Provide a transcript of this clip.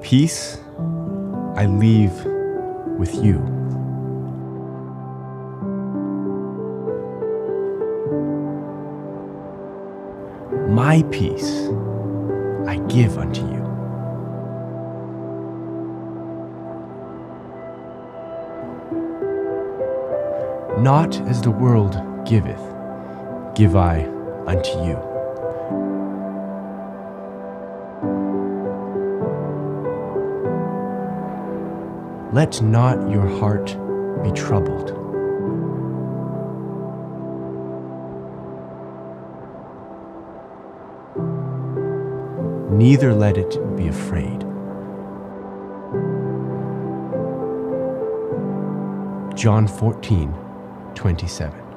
Peace I leave with you. My peace I give unto you. Not as the world giveth, give I unto you. Let not your heart be troubled. Neither let it be afraid. John 14, 27.